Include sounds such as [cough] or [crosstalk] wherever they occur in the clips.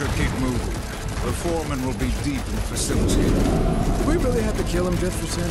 pressure keep moving. The foreman will be deep in the facility. We really have to kill him just for Sam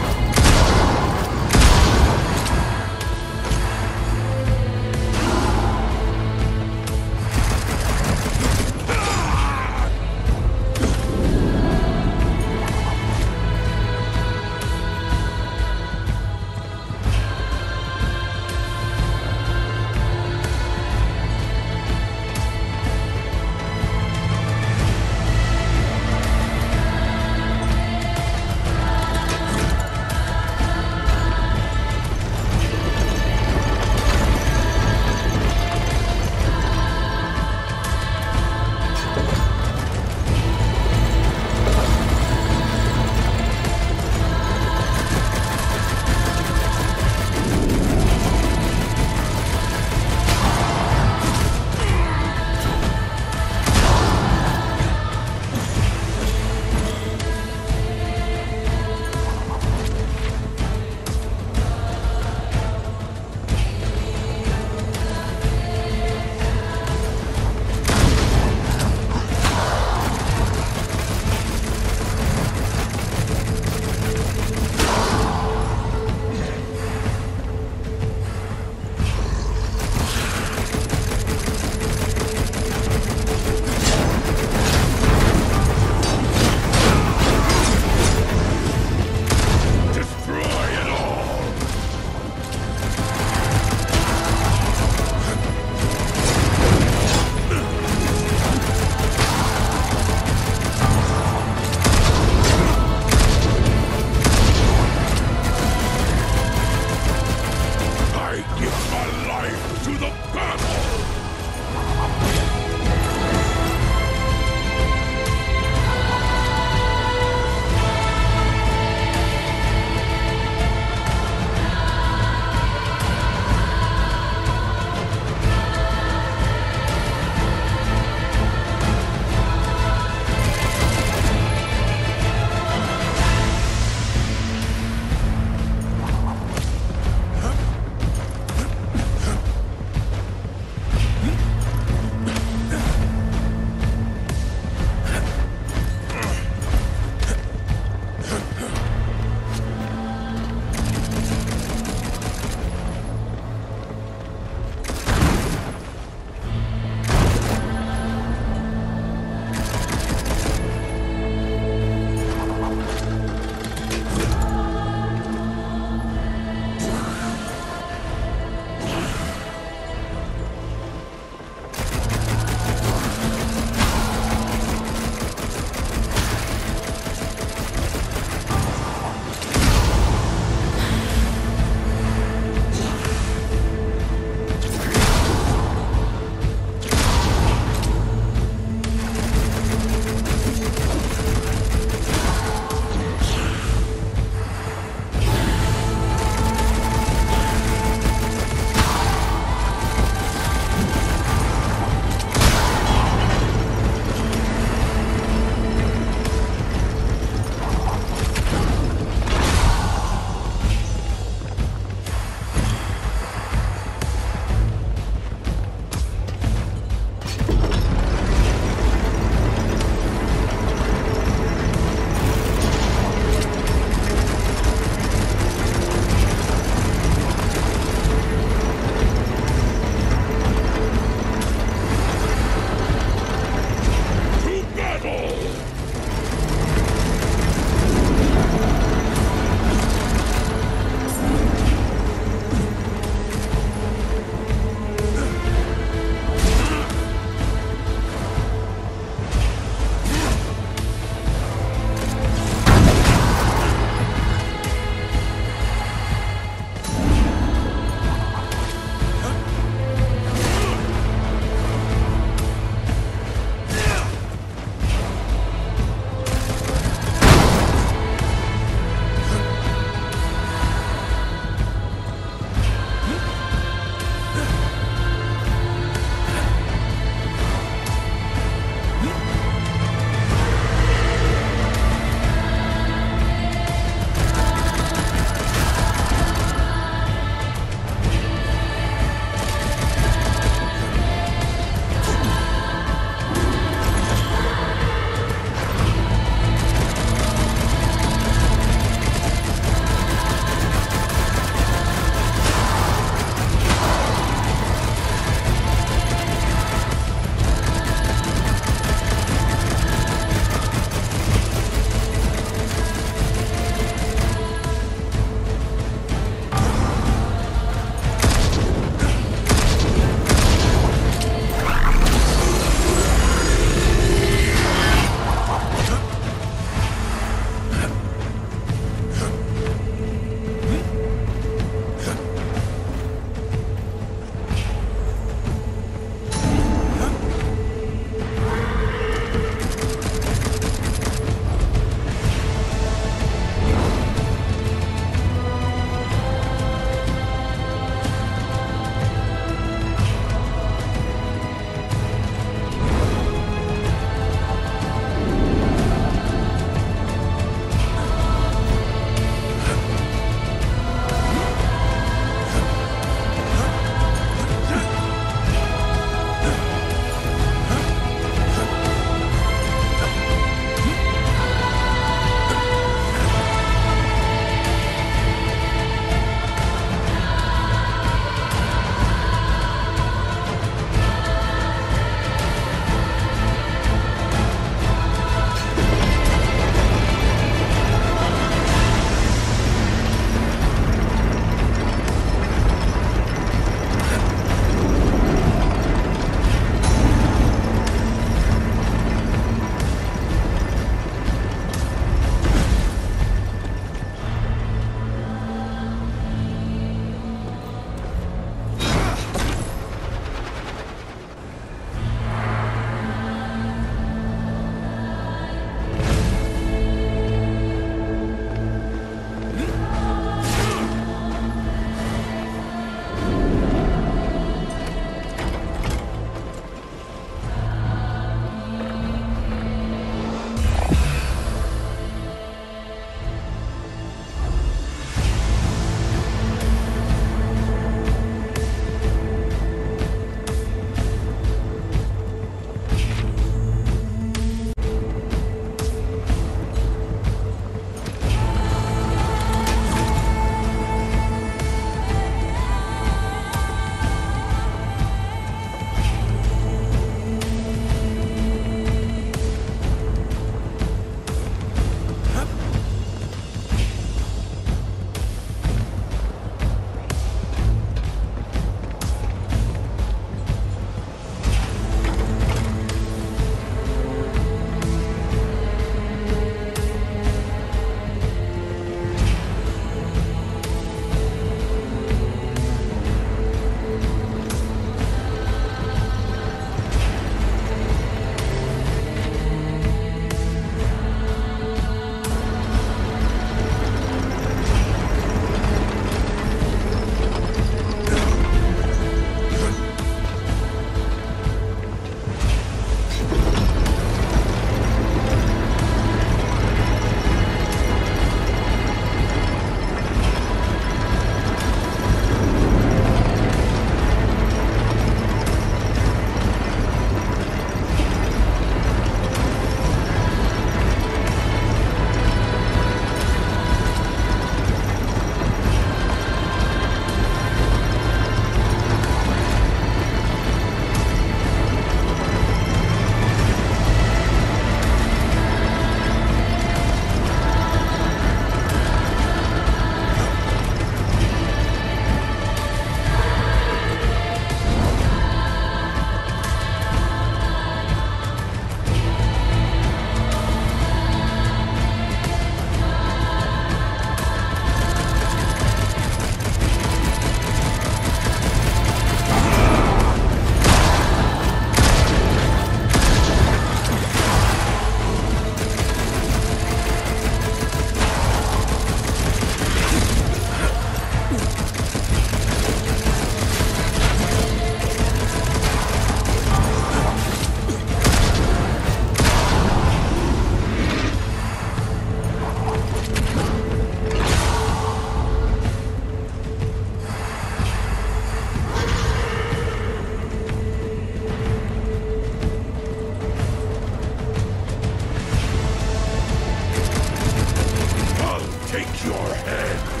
your head.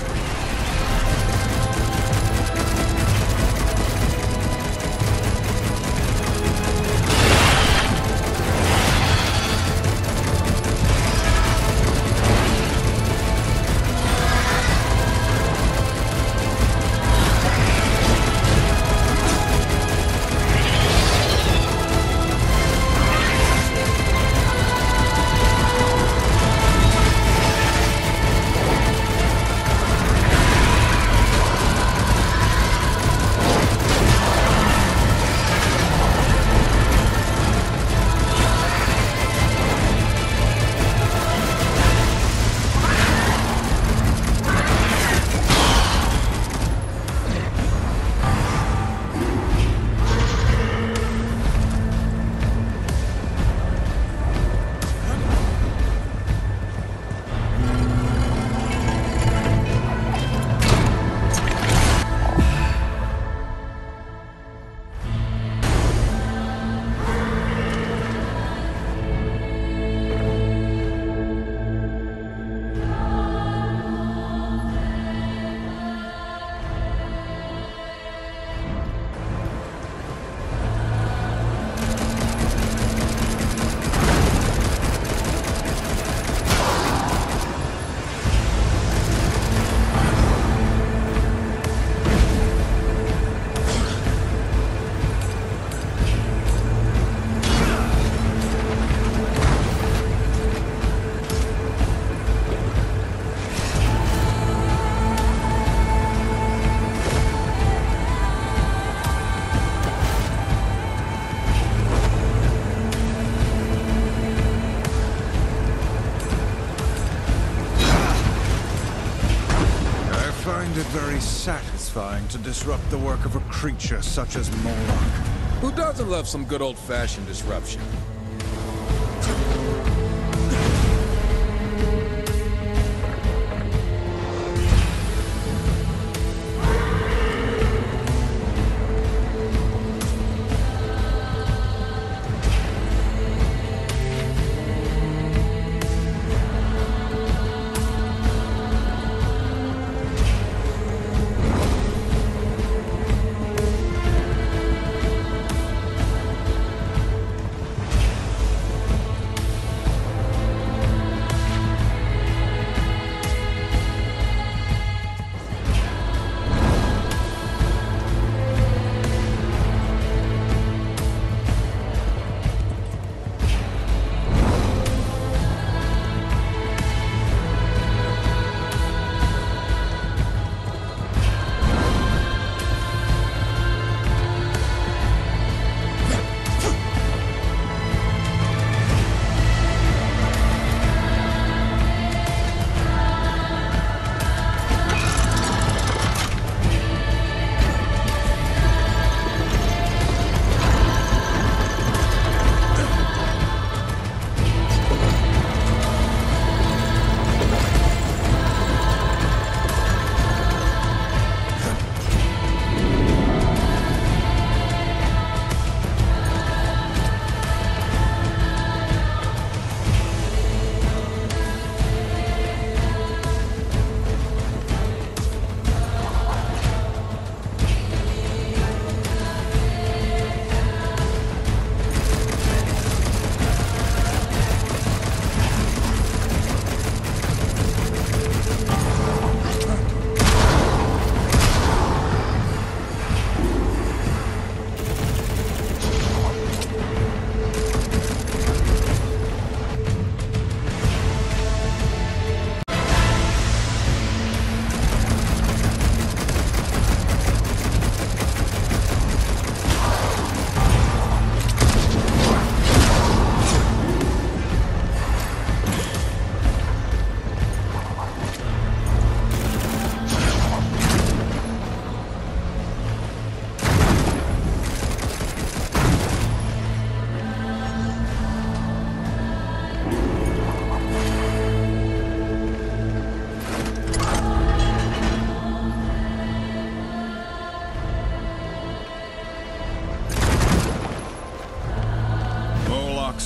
Satisfying to disrupt the work of a creature such as Moloch. Who doesn't love some good old-fashioned disruption?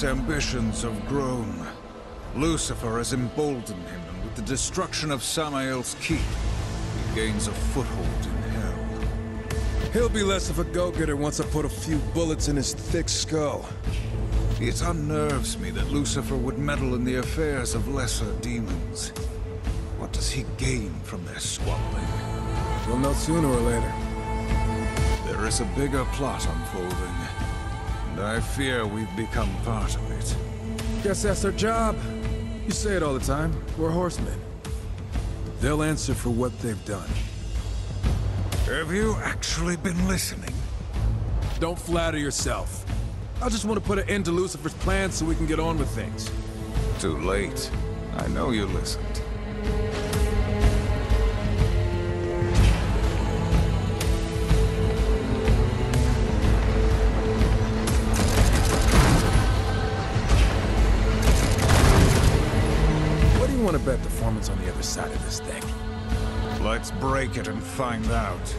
Ambitions have grown. Lucifer has emboldened him, and with the destruction of Samael's keep, he gains a foothold in hell. He'll be less of a go-getter once I put a few bullets in his thick skull. It unnerves me that Lucifer would meddle in the affairs of lesser demons. What does he gain from their squabbling? We'll know sooner or later. There is a bigger plot unfolding, and I fear we've become part of it. Guess that's their job. You say it all the time. We're horsemen. They'll answer for what they've done. Have you actually been listening? Don't flatter yourself. I just want to put an end to Lucifer's plans so we can get on with things. Too late. I know you listened. Side of this thing? Let's break it and find out.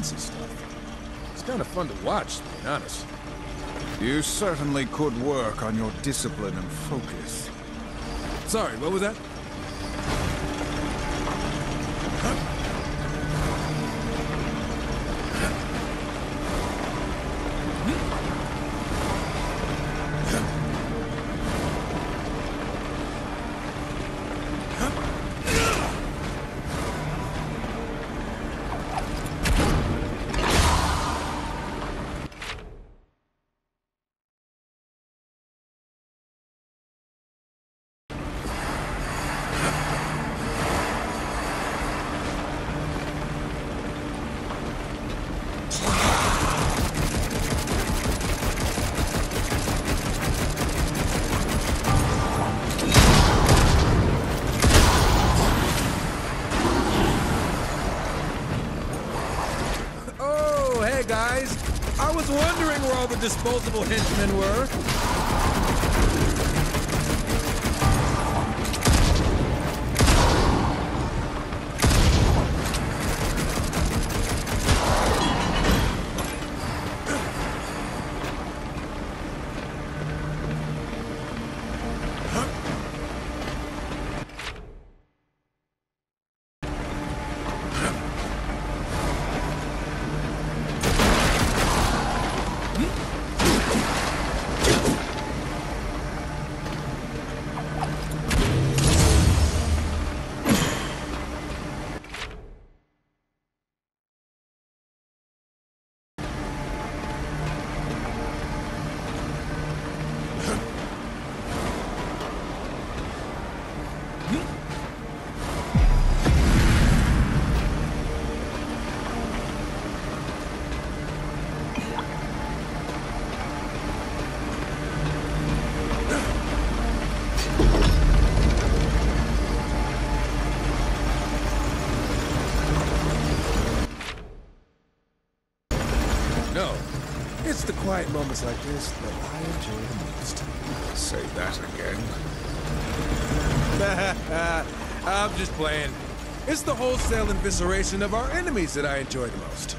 Fancy stuff. It's kind of fun to watch, to be honest. You certainly could work on your discipline and focus. Sorry, what was that? Guys! I was wondering where all the disposable henchmen were. Quiet moments like this that I enjoy the most. Say that again. [laughs] I'm just playing. It's the wholesale evisceration of our enemies that I enjoy the most.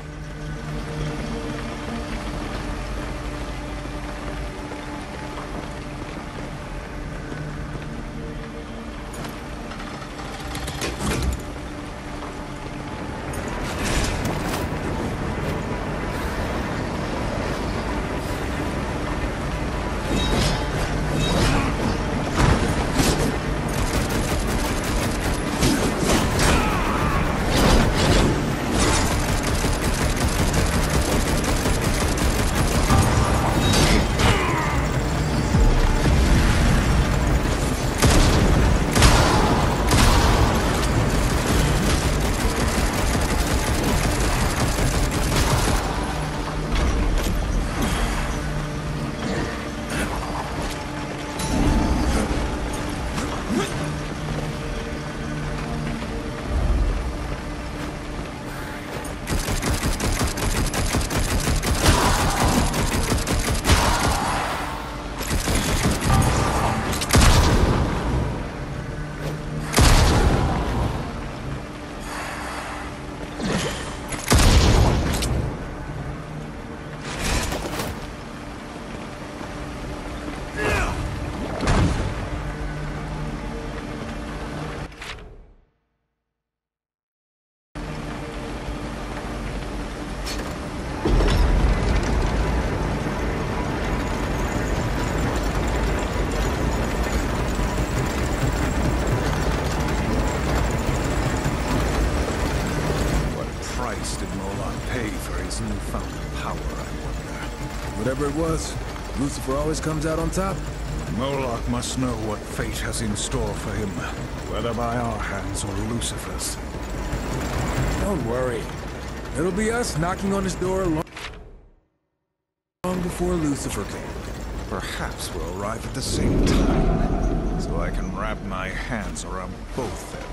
Pay for his newfound power, I wonder? Whatever it was, Lucifer always comes out on top. Moloch must know what fate has in store for him, whether by our hands or Lucifer's. Don't worry. It'll be us knocking on his door long, long before Lucifer can. Perhaps we'll arrive at the same time, so I can wrap my hands around both their necks.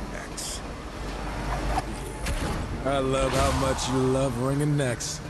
I love how much you love wringing necks.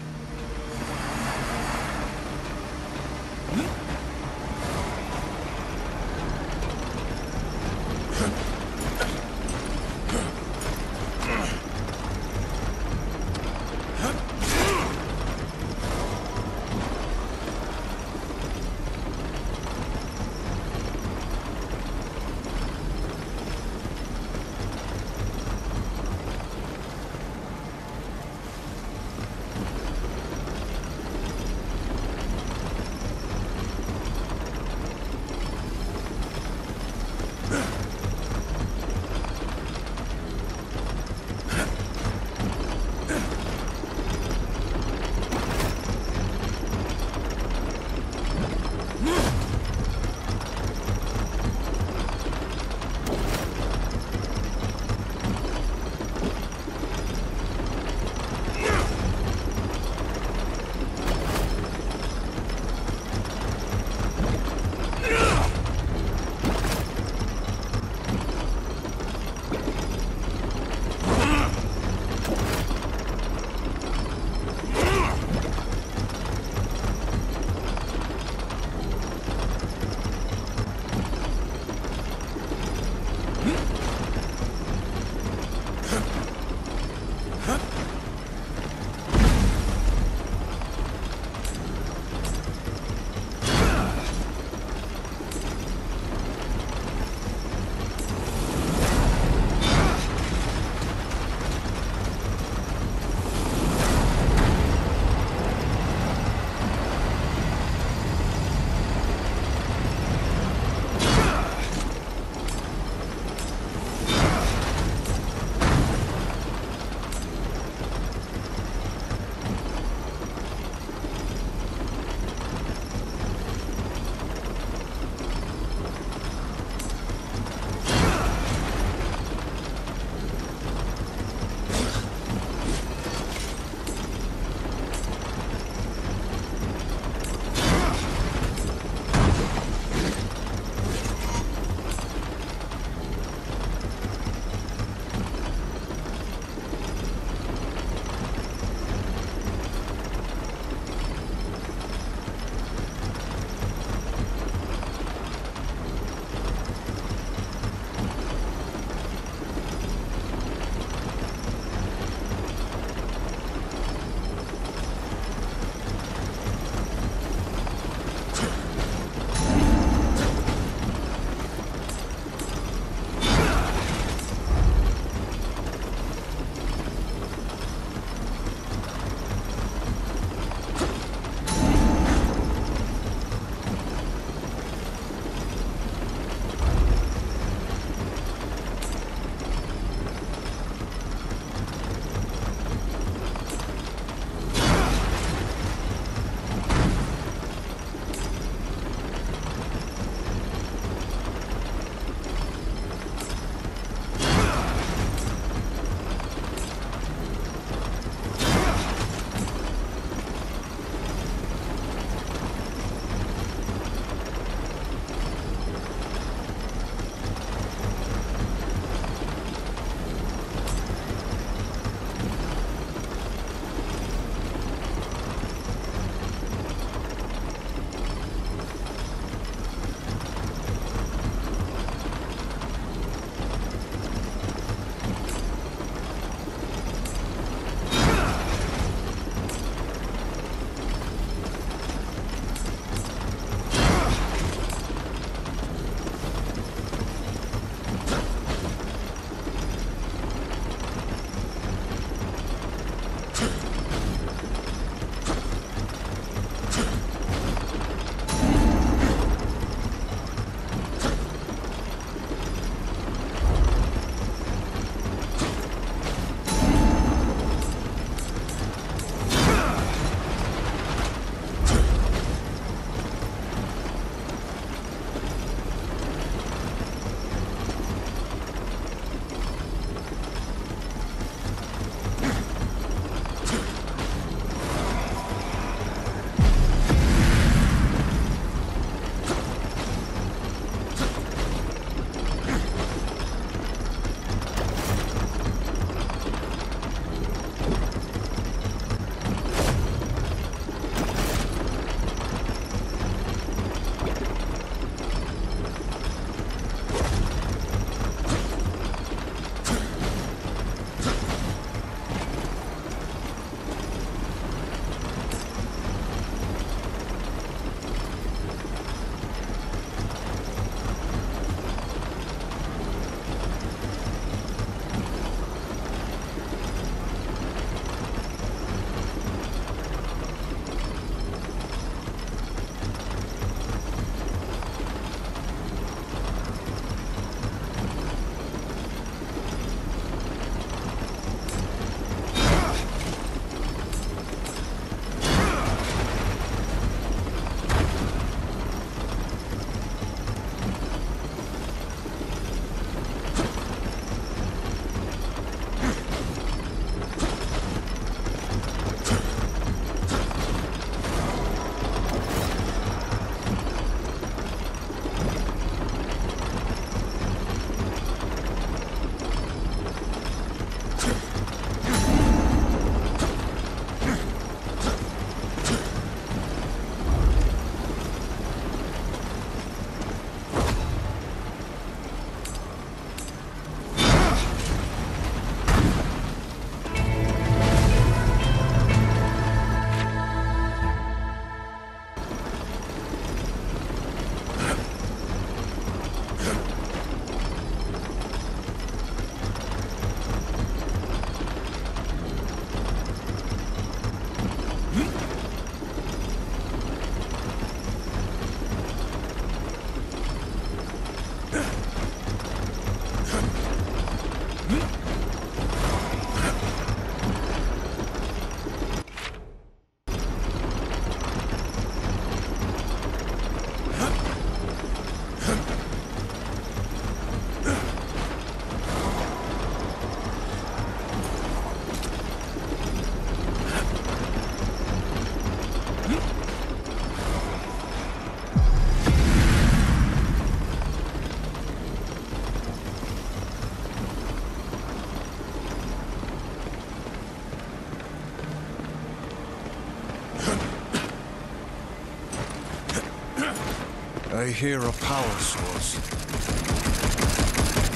I hear a power source.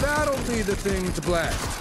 That'll be the thing to blast.